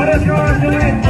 Let us go,